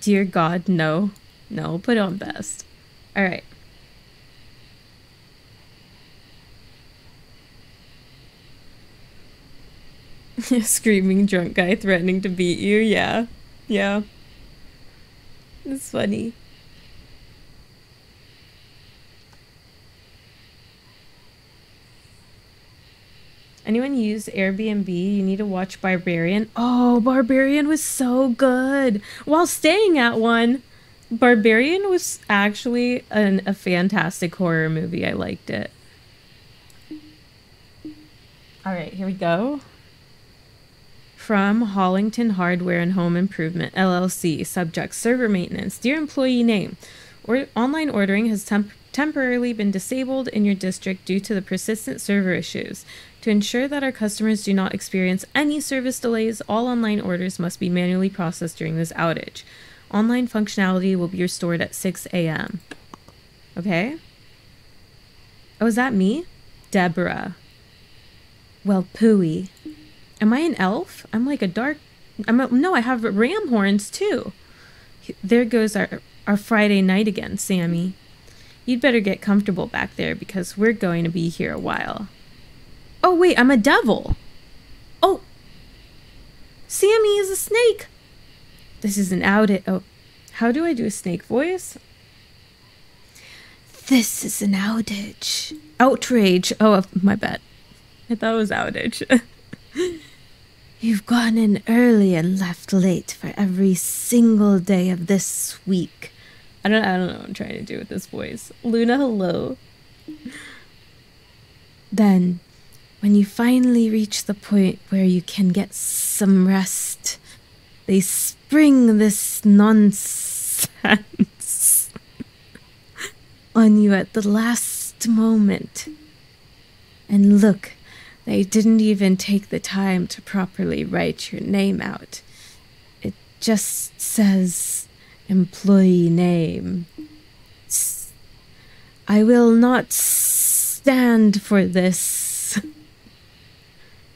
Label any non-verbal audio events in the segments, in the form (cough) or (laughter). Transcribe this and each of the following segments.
Dear God, no. No, put on best. Alright. (laughs) Screaming drunk guy threatening to beat you. Yeah. Yeah. It's funny. Anyone use Airbnb? You need to watch Barbarian. Oh, Barbarian was so good. While staying at one, Barbarian was actually an, a fantastic horror movie. I liked it. All right, here we go. From Hollington Hardware and Home Improvement LLC, subject server maintenance. Dear employee name, or online ordering has temp- temporarily been disabled in your district due to the persistent server issues. To ensure that our customers do not experience any service delays, all online orders must be manually processed during this outage. Online functionality will be restored at 6 a.m. Okay? Oh, is that me? Deborah. Well, pooey. Am I an elf? I'm like a dark. I'm a, no, I have ram horns too. There goes our our Friday night again, Sammy. You'd better get comfortable back there because we're going to be here a while. Oh, wait, I'm a devil. Oh. Sammy is a snake. This is an outage. Oh, how do I do a snake voice? This is an outage. Outrage. Oh, uh, my bad. I thought it was outage. (laughs) You've gone in early and left late for every single day of this week. I don't I don't know what I'm trying to do with this voice. Luna, hello. (laughs) Then when you finally reach the point where you can get some rest, they spring this nonsense (laughs) on you at the last moment. And look, they didn't even take the time to properly write your name out. It just says employee name. I will not stand for this.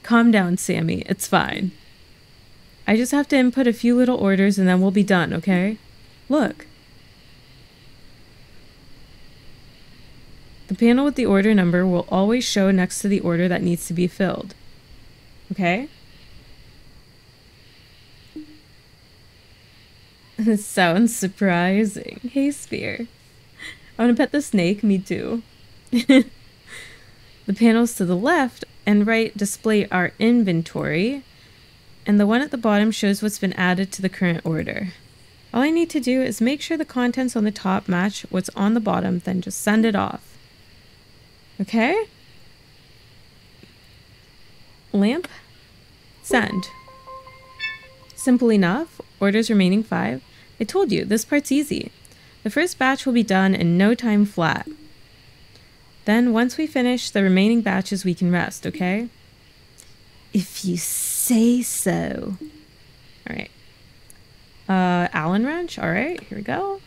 Calm down, Sammy. It's fine. I just have to input a few little orders and then we'll be done, okay? Look. The panel with the order number will always show next to the order that needs to be filled. Okay? (laughs) This sounds surprising. Hey, Spear. I want to pet the snake. Me too. (laughs) the panels to the left and right display our inventory, and the one at the bottom shows what's been added to the current order. All I need to do is make sure the contents on the top match what's on the bottom, then just send it off. Okay? Lamp. Send. Simple enough. Orders remaining five. I told you, this part's easy. The first batch will be done in no time flat. Then, once we finish the remaining batches, we can rest, okay? If you say so. All right. Uh, Allen wrench. All right, here we go.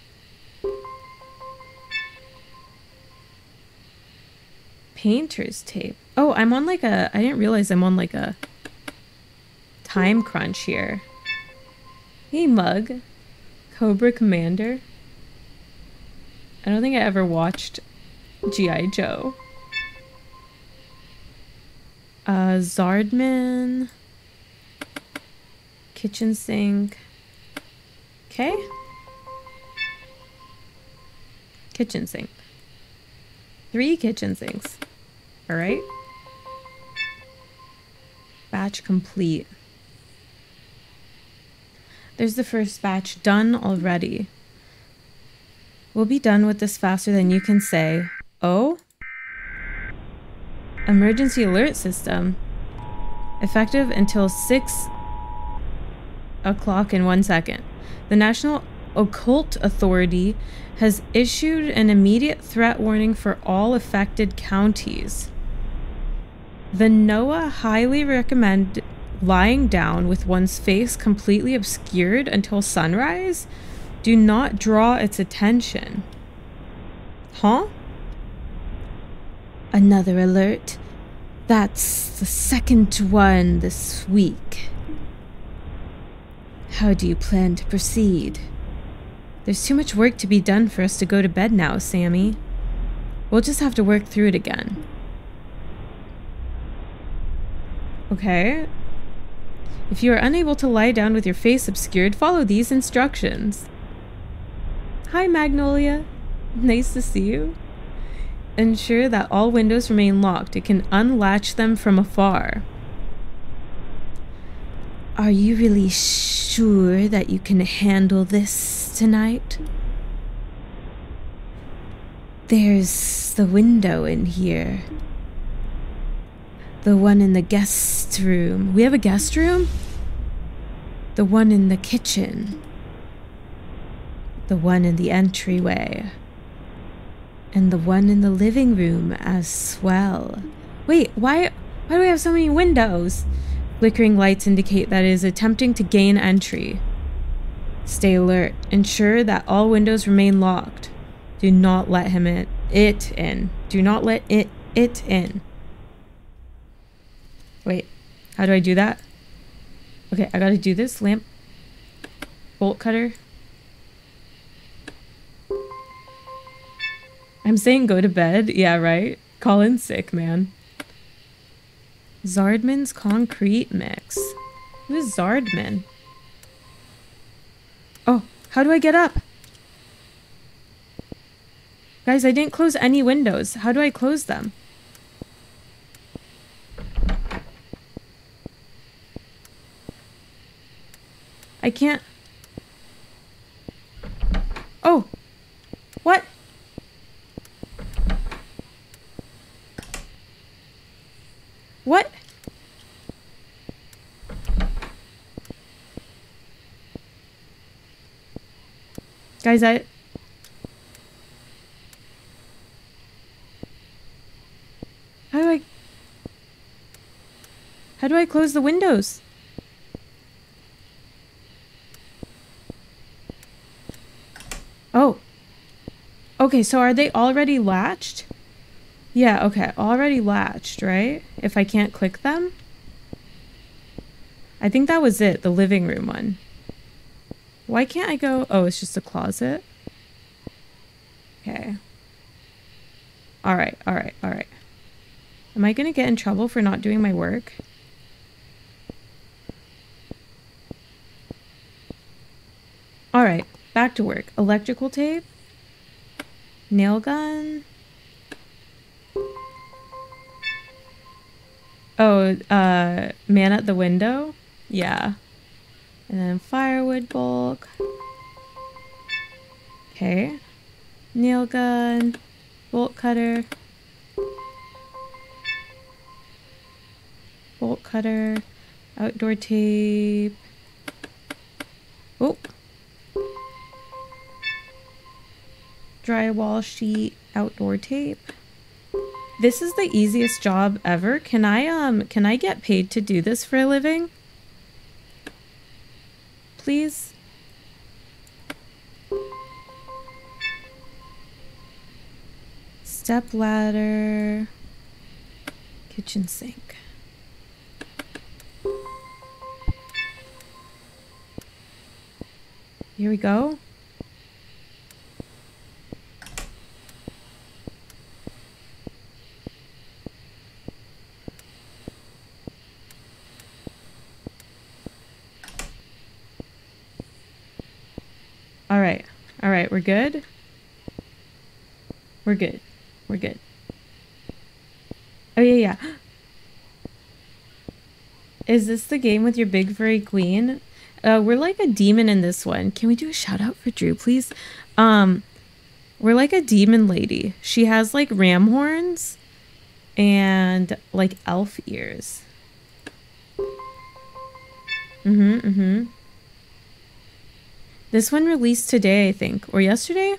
Painter's tape. Oh, I'm on like a. I didn't realize I'm on like a time crunch here. Hey, mug. Cobra Commander. I don't think I ever watched G.I. Joe. Uh, Zardman. Kitchen sink. Okay. Kitchen sink. Three kitchen sinks. Alright. Batch complete. There's the first batch done already. We'll be done with this faster than you can say. Oh? Emergency alert system. Effective until 6 o'clock in one second. The National Occult Authority has issued an immediate threat warning for all affected counties. The NOAA highly recommend lying down with one's face completely obscured until sunrise. Do not draw its attention. Huh? Another alert. That's the second one this week. How do you plan to proceed? There's too much work to be done for us to go to bed now, Sammy. We'll just have to work through it again. Okay. If you are unable to lie down with your face obscured, follow these instructions. Hi, Magnolia. Nice to see you. Ensure that all windows remain locked. It can unlatch them from afar. Are you really sure that you can handle this tonight? There's the window in here. The one in the guest room. We have a guest room? The one in the kitchen. The one in the entryway. And the one in the living room as well. Wait, why why do we have so many windows? Flickering lights indicate that it is attempting to gain entry. Stay alert. Ensure that all windows remain locked. Do not let him in. It in. Do not let it it in. Wait, how do I do that? Okay, I gotta do this. Lamp. Bolt cutter. I'm saying go to bed. Yeah, right? Call in sick, man. Zardman's concrete mix. Who's Zardman? Oh, how do I get up? Guys, I didn't close any windows. How do I close them? I can't... Oh! What? What? Guys, I... How do I... How do I close the windows? Oh. Okay, so are they already latched? Yeah, okay, already latched, right? If I can't click them? I think that was it, the living room one. Why can't I go? Oh, it's just a closet? Okay. Alright, alright, alright. Am I gonna get in trouble for not doing my work? Alright, back to work. Electrical tape. Nail gun. Oh, uh, man at the window? Yeah. And then firewood bulk. Okay. Nail gun. Bolt cutter. Bolt cutter. Outdoor tape. Oh. Drywall sheet. Outdoor tape. This is the easiest job ever. Can I um can I get paid to do this for a living? Please? Step ladder. Kitchen sink. Here we go. All right. All right, we're good. We're good. We're good. Oh, yeah, yeah. (gasps) Is this the game with your big furry queen? Uh, we're like a demon in this one. Can we do a shout out for Drew, please? Um, we're like a demon lady. She has like ram horns and like elf ears. Mm-hmm, mm-hmm. This one released today, I think, or yesterday.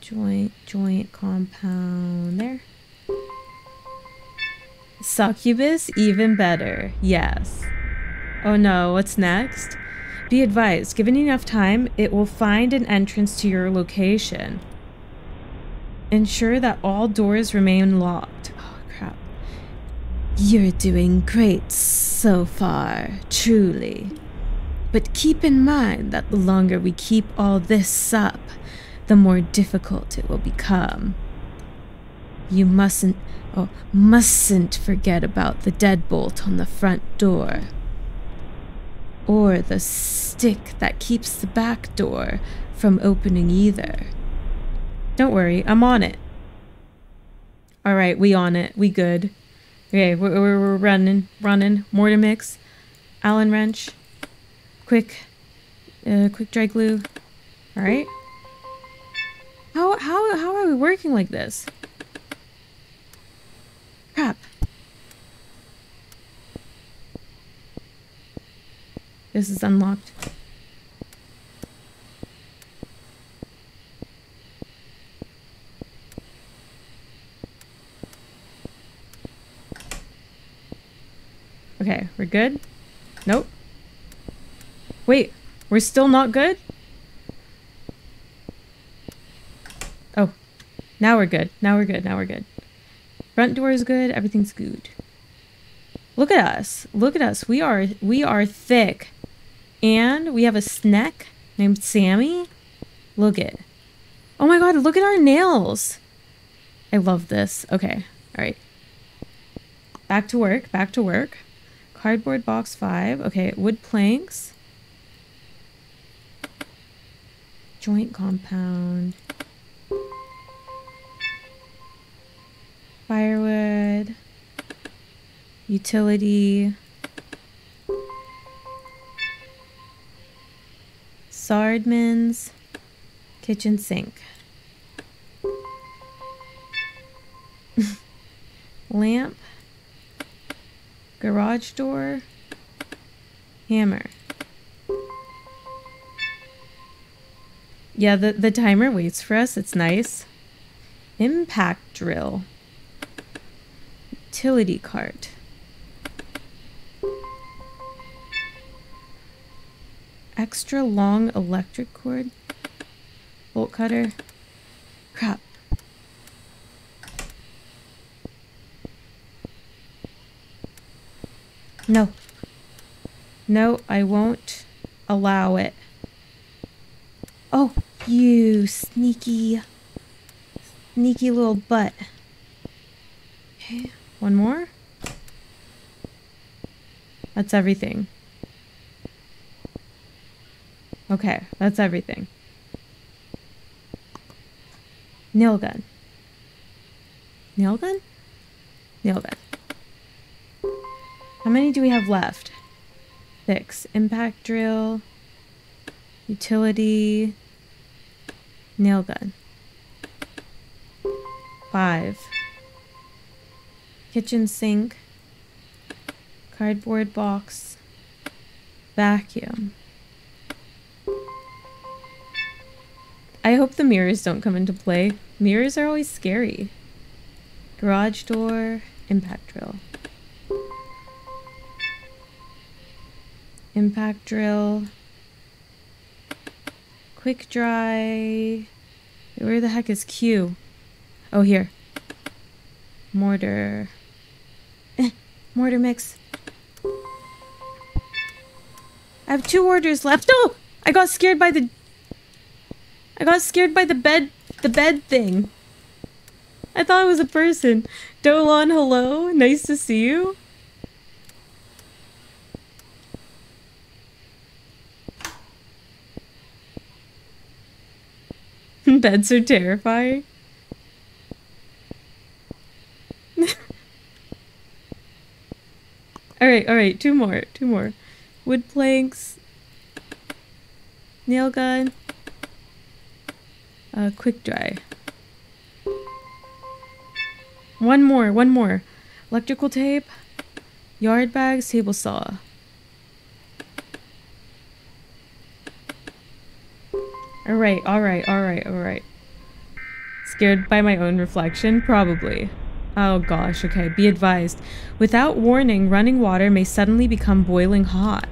Joint, joint, compound, there. Succubus, even better. Yes. Oh no, what's next? Be advised, given enough time, it will find an entrance to your location. Ensure that all doors remain locked. Oh crap. You're doing great so far, truly. But keep in mind that the longer we keep all this up, the more difficult it will become. You mustn't, oh, mustn't forget about the deadbolt on the front door. Or the stick that keeps the back door from opening either. Don't worry, I'm on it. All right, we on it. We good. Okay, we're, we're, running, running. Mortar mix, Allen wrench, quick, uh, quick dry glue. All right. How how how are we working like this? Crap. This is unlocked. Okay, we're good? Nope. Wait, we're still not good? Oh, now we're good. Now we're good. Now we're good. Front door is good. Everything's good. Look at us. Look at us. We are we are thick. And we have a snack named Sammy. Look it. Oh my god, look at our nails. I love this. Okay. All right. Back to work. Back to work. Cardboard box five. Okay, wood planks. Joint compound. Firewood. Utility. Zardman's. Kitchen sink. (laughs) Lamp garage door, hammer. Yeah, the, the timer waits for us. It's nice. Impact drill. Utility cart. Extra long electric cord. Bolt cutter. Crap. No. No, I won't allow it. Oh, you sneaky, sneaky little butt. Okay, one more. That's everything. Okay, that's everything. Nail gun. Nail gun? Nail gun. How many do we have left? Six. Impact drill. Utility. Nail gun. Five. Kitchen sink. Cardboard box. Vacuum. I hope the mirrors don't come into play. Mirrors are always scary. Garage door. Impact drill. Impact drill. Quick dry. Where the heck is Q? Oh, here. Mortar. Eh, mortar mix. I have two orders left. Oh! I got scared by the... I got scared by the bed... The bed thing. I thought it was a person. Dolan, hello. Nice to see you. (laughs) Beds are terrifying. (laughs) alright, alright, two more, two more. Wood planks. Nail gun. Uh, quick dry. One more, one more. Electrical tape. Yard bags, table saw. Alright, alright, alright, alright. Scared by my own reflection? Probably. Oh gosh, okay, be advised. Without warning, running water may suddenly become boiling hot.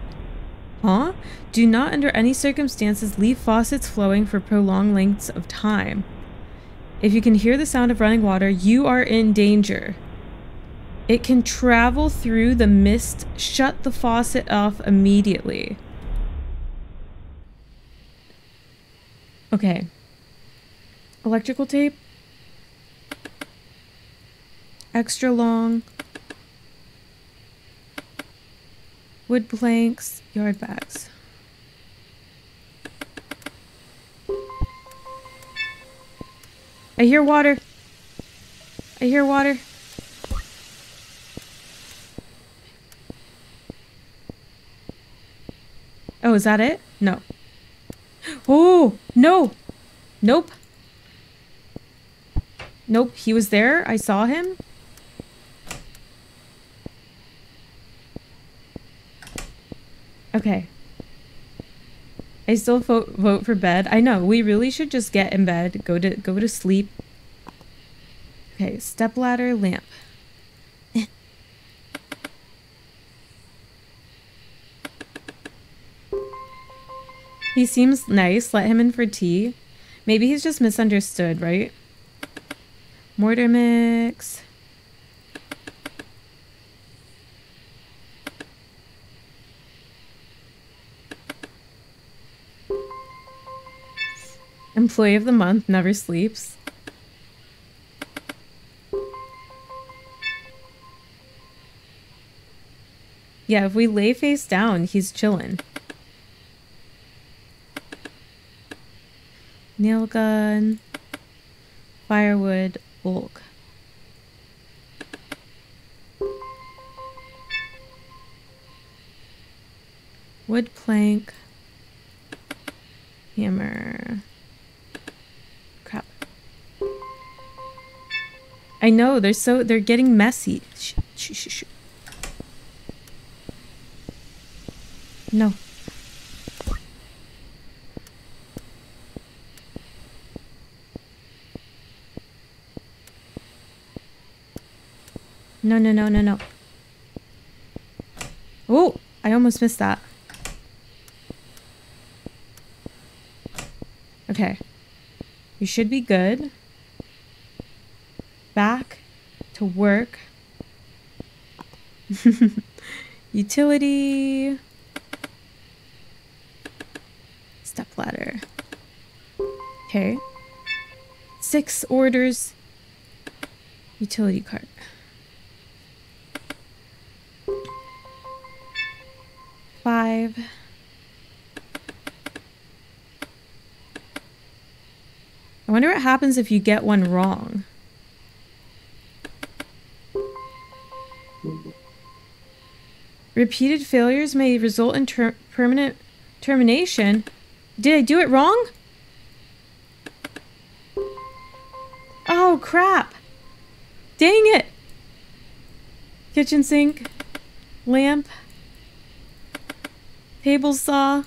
Huh? Do not under any circumstances leave faucets flowing for prolonged lengths of time. If you can hear the sound of running water, you are in danger. It can travel through the mist. Shut the faucet off immediately. Okay. Electrical tape. Extra long. Wood planks, yard bags. I hear water. I hear water. Oh, is that it? No. Oh, no. Nope. Nope, he was there. I saw him. Okay. I still vote vote for bed. I know we really should just get in bed, go to go to sleep. Okay, step ladder, lamp. He seems nice. Let him in for tea. Maybe he's just misunderstood, right? Mortar mix. Employee of the month never sleeps. Yeah, if we lay face down, he's chilling. Nail gun. Firewood bulk. Wood plank. Hammer. Crap. I know they're so they're getting messy. Shh, shh, shh. No. No, no, no, no, no. Oh, I almost missed that. Okay. You should be good back to work. (laughs) Utility. Step ladder. Okay. Six orders. Utility cart. Five. I wonder what happens if you get one wrong. Repeated failures may result in ter permanent termination. Did I do it wrong? Oh, crap. Dang it. Kitchen sink. Lamp. Table saw.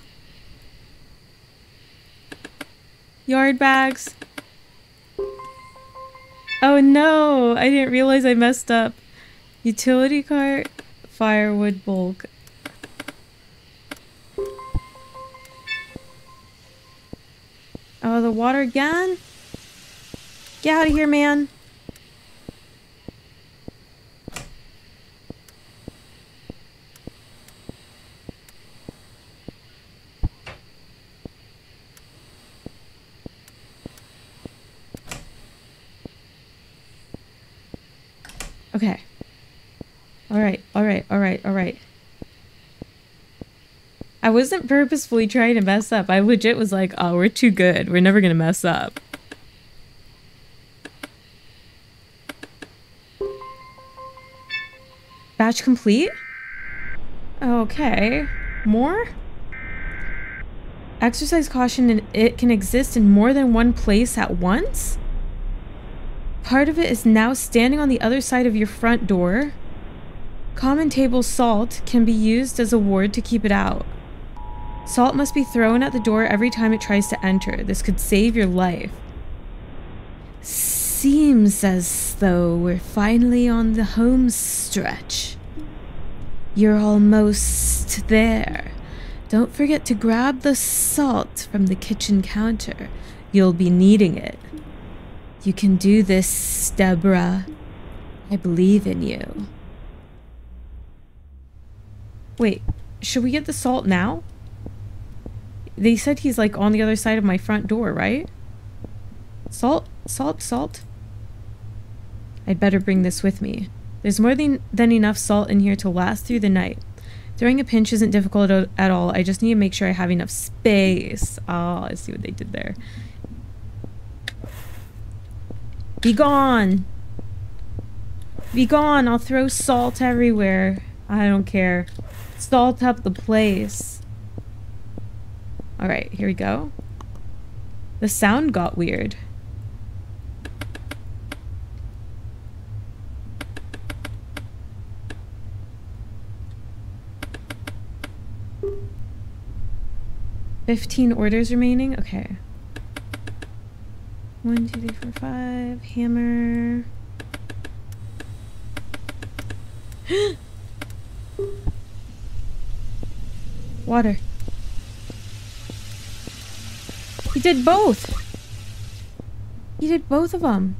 Yard bags. Oh no, I didn't realize I messed up. Utility cart firewood bulk. Oh, the water again? Get out of here, man. Okay. All right, all right, all right, all right. I wasn't purposefully trying to mess up. I legit was like, oh, we're too good. We're never going to mess up. Batch complete? Okay. More? Exercise caution and it can exist in more than one place at once? Part of it is now standing on the other side of your front door. Common table salt can be used as a ward to keep it out. Salt must be thrown at the door every time it tries to enter. This could save your life. Seems as though we're finally on the home stretch. You're almost there. Don't forget to grab the salt from the kitchen counter. You'll be needing it. You can do this, Deborah. I believe in you. Wait, should we get the salt now? They said he's like on the other side of my front door, right? Salt, salt, salt. I'd better bring this with me. There's more than, than enough salt in here to last through the night. Throwing a pinch isn't difficult at all. I just need to make sure I have enough space. Oh, I see what they did there. Be gone! Be gone! I'll throw salt everywhere. I don't care. Salt up the place. Alright, here we go. The sound got weird. Fifteen orders remaining? Okay. One, two, three, four, five. Hammer. (gasps) Water. He did both. He did both of them.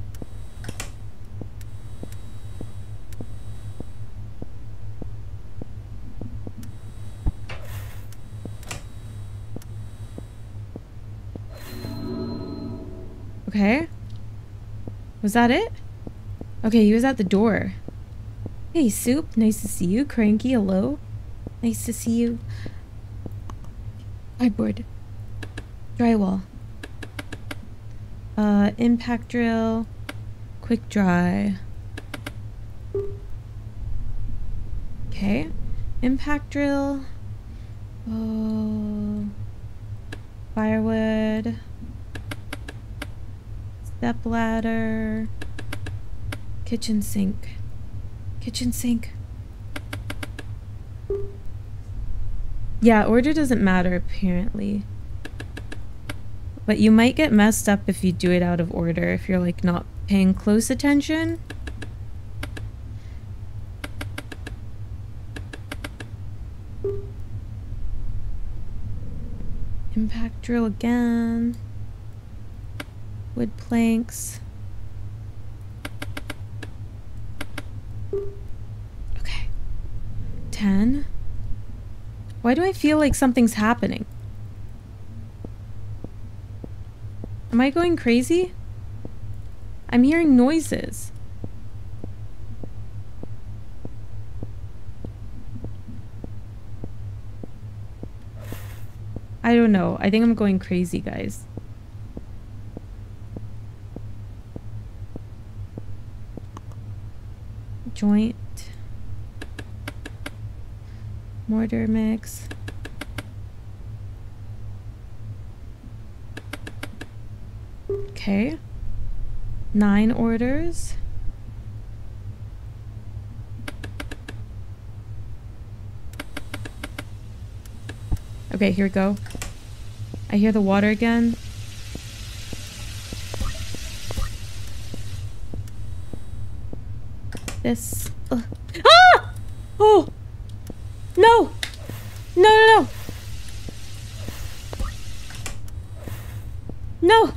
Okay. Was that it? Okay, he was at the door. Hey, Soup. Nice to see you. Cranky, hello. Nice to see you. Cardboard. Drywall. Uh, impact drill. Quick dry. Okay. Impact drill. Oh. Firewood. Step ladder. Kitchen sink. Kitchen sink. Yeah, order doesn't matter apparently. But you might get messed up if you do it out of order, if you're like not paying close attention. Impact drill again. Wood planks. Okay. 10. Why do I feel like something's happening? Am I going crazy? I'm hearing noises. I don't know. I think I'm going crazy, guys. Joint. mortar mix. Okay. Nine orders. Okay, here we go. I hear the water again. This. Ugh. Ah! Oh! No! No, no, no! No!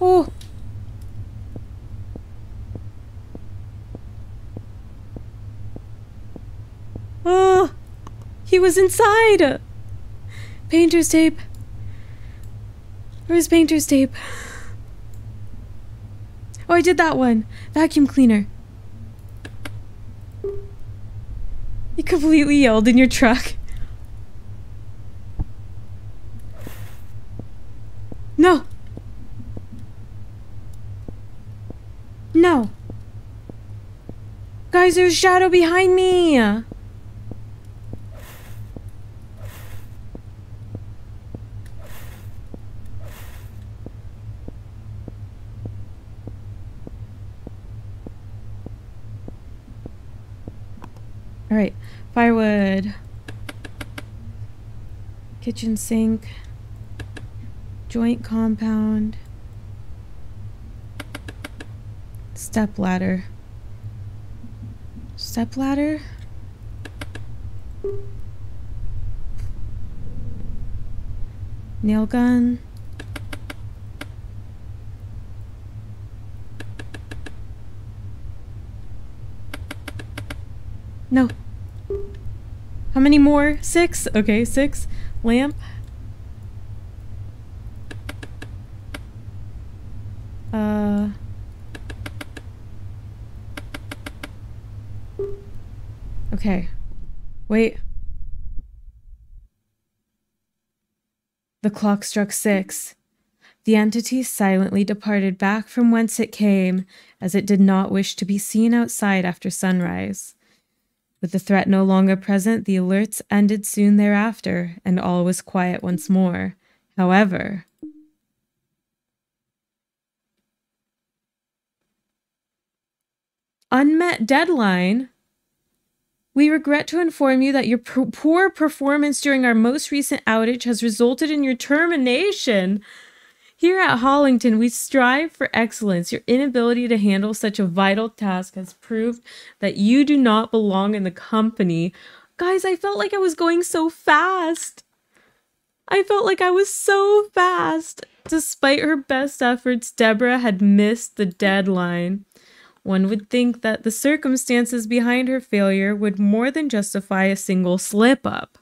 Oh! Oh! He was inside! Painter's tape. Where's painter's tape? Oh, I did that one. Vacuum cleaner. You completely yelled in your truck. No. No. Guys, there's a shadow behind me. Alright, firewood. Kitchen sink. Joint compound. Step ladder. Step ladder? Nail gun. No. How many more? Six? Okay, six. Lamp. Uh. Okay. Wait. The clock struck six. The entity silently departed back from whence it came, as it did not wish to be seen outside after sunrise. With the threat no longer present, the alerts ended soon thereafter, and all was quiet once more. However, unmet deadline. We regret to inform you that your poor performance during our most recent outage has resulted in your termination. Here at Hollington, we strive for excellence. Your inability to handle such a vital task has proved that you do not belong in the company. Guys, I felt like I was going so fast. I felt like I was so fast. Despite her best efforts, Deborah had missed the deadline. One would think that the circumstances behind her failure would more than justify a single slip up.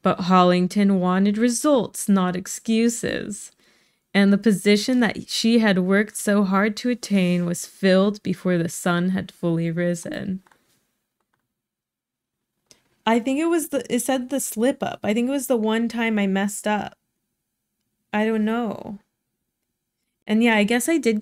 But Hollington wanted results, not excuses and the position that she had worked so hard to attain was filled before the sun had fully risen. I think it was the it said the slip up. I think it was the one time I messed up. I don't know. And yeah, I guess I did